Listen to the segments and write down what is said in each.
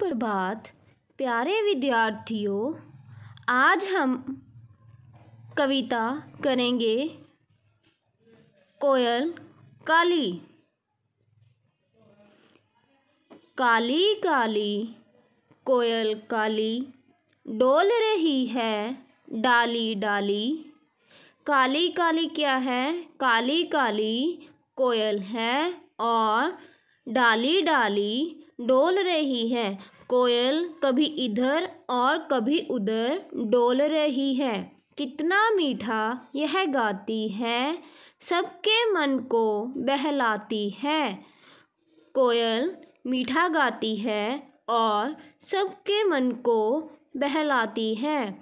सुप्रभात, प्यारे विद्यार्थियों। आज हम कविता करेंगे कोयल काली। काली काली, कोयल काली, डोल रही है डाली डाली। काली काली क्या है? काली काली कोयल है और डाली डाली डोल रही है। कोयल कभी इधर और कभी उधर डोल रही है। कितना मीठा यह गाती है, सबके मन को बहलाती है। कोयल मीठा गाती है और सबके मन को बहलाती है।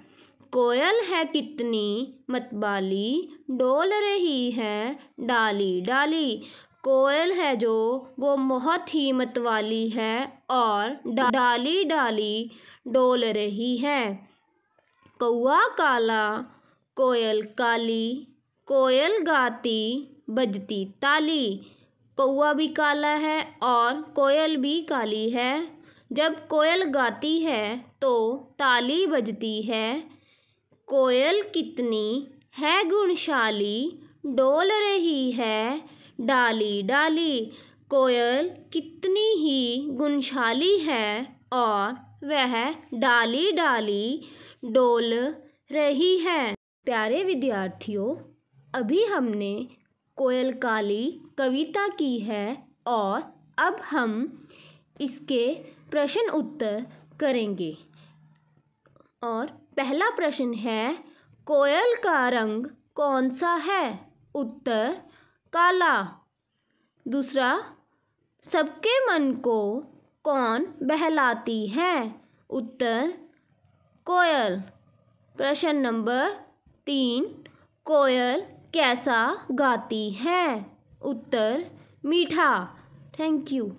कोयल है कितनी मतबाली, डोल रही है डाली डाली। कोयल है जो, वो बहुत ही मतवाली है और डाली डाली डोल रही है। कौआ काला, कोयल काली, कोयल गाती, बजती ताली। कौआ भी काला है और कोयल भी काली है। जब कोयल गाती है तो ताली बजती है। कोयल कितनी है गुणशाली, डोल रही है। डाली डाली। कोयल कितनी ही गुणशाली है और वह डाली डाली डोल रही है। प्यारे विद्यार्थियों, अभी हमने कोयल काली कविता की है और अब हम इसके प्रश्न उत्तर करेंगे। और पहला प्रश्न है, कोयल का रंग कौन सा है? उत्तर काला। दूसरा, सबके मन को कौन बहलाती है? उत्तर, कोयल। प्रश्न नंबर तीन, कोयल कैसा गाती है? उत्तर, मीठा। Thank you